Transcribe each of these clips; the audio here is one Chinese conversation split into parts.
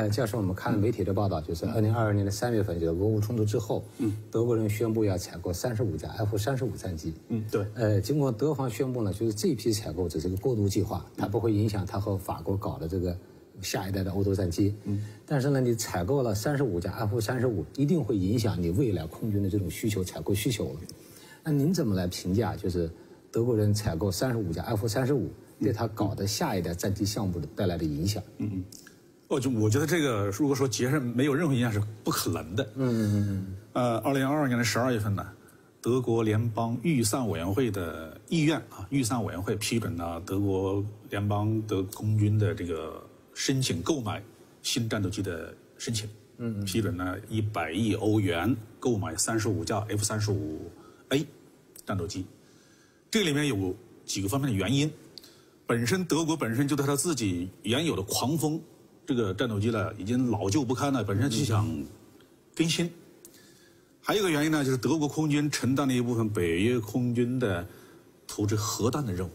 呃，教授，我们看媒体的报道，就是二零二二年的三月份，就是俄乌冲突之后，嗯，德国人宣布要采购三十五架 F 三十五战机。嗯，对。呃，经过德方宣布呢，就是这批采购只是个过渡计划，它不会影响它和法国搞的这个下一代的欧洲战机。嗯。但是呢，你采购了三十五架 F 三十五，一定会影响你未来空军的这种需求、采购需求了。那您怎么来评价？就是德国人采购三十五架 F 三十五，对他搞的下一代战机项目的带来的影响？嗯嗯。我就我觉得这个，如果说节上没有任何影响是不可能的。嗯嗯嗯。呃，二零二二年的十二月份呢，德国联邦预算委员会的议院啊，预算委员会批准了德国联邦德空军的这个申请购买新战斗机的申请。嗯嗯。批准了一百亿欧元购买三十五架 F 三十五 A 战斗机。这里面有几个方面的原因。本身德国本身就对他自己原有的狂风。这个战斗机呢，已经老旧不堪了，本身就想更新。还有一个原因呢，就是德国空军承担了一部分北约空军的投掷核弹的任务。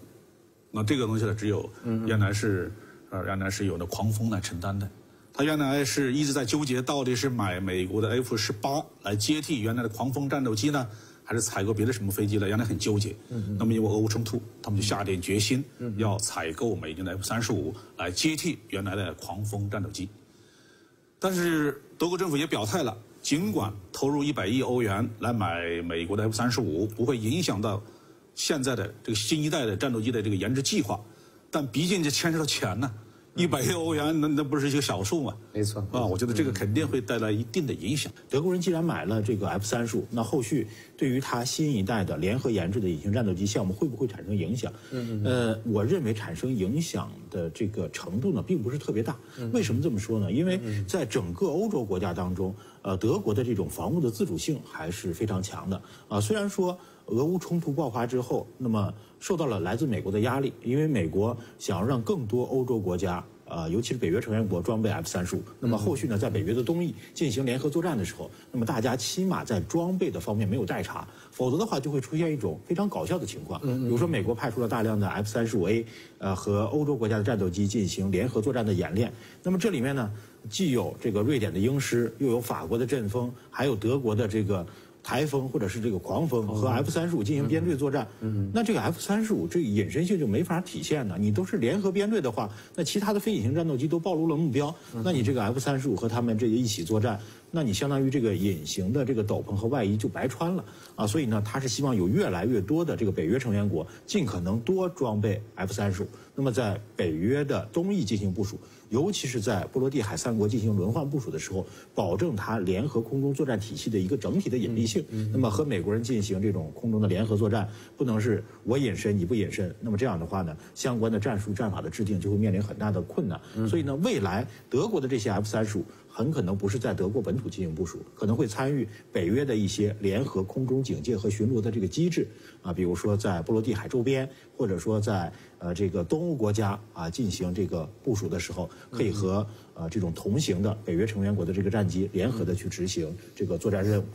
那这个东西呢，只有原来是呃原来是有的狂风来承担的。他原来是一直在纠结，到底是买美国的 F 十八来接替原来的狂风战斗机呢？还是采购别的什么飞机了？原来很纠结。那么因为俄乌冲突，他们就下定决心要采购美军的 F 三十五来接替原来的狂风战斗机。但是德国政府也表态了，尽管投入一百亿欧元来买美国的 F 三十五不会影响到现在的这个新一代的战斗机的这个研制计划，但毕竟这牵涉到钱呢。一百亿欧元，那那不是一个小数嘛？没错啊，我觉得这个肯定会带来一定的影响。德国人既然买了这个 F 三十五，那后续对于他新一代的联合研制的隐形战斗机项目会不会产生影响？嗯嗯。呃，我认为产生影响的这个程度呢，并不是特别大。为什么这么说呢？因为在整个欧洲国家当中，呃，德国的这种防务的自主性还是非常强的。啊，虽然说俄乌冲突爆发之后，那么受到了来自美国的压力，因为美国想要让更多欧洲国家。呃，尤其是北约成员国装备 F 三十五，那么后续呢，在北约的东翼进行联合作战的时候，那么大家起码在装备的方面没有代差，否则的话就会出现一种非常搞笑的情况，比如说美国派出了大量的 F 三十五 A，呃，和欧洲国家的战斗机进行联合作战的演练，那么这里面呢，既有这个瑞典的鹰狮，又有法国的阵风，还有德国的这个。台风或者是这个狂风和 F 三十五进行编队作战，那这个 F 三十五这个隐身性就没法体现了。你都是联合编队的话，那其他的非隐形战斗机都暴露了目标，那你这个 F 三十五和他们这个一起作战，那你相当于这个隐形的这个斗篷和外衣就白穿了啊。所以呢，他是希望有越来越多的这个北约成员国尽可能多装备 F 三十五，那么在北约的东翼进行部署。尤其是在波罗的海三国进行轮换部署的时候，保证它联合空中作战体系的一个整体的隐蔽性。那么和美国人进行这种空中的联合作战，不能是我隐身你不隐身。那么这样的话呢，相关的战术战法的制定就会面临很大的困难。所以呢，未来德国的这些 F 三十五。很可能不是在德国本土进行部署，可能会参与北约的一些联合空中警戒和巡逻的这个机制啊，比如说在波罗的海周边，或者说在呃这个东欧国家啊进行这个部署的时候，可以和呃这种同行的北约成员国的这个战机联合的去执行这个作战任务。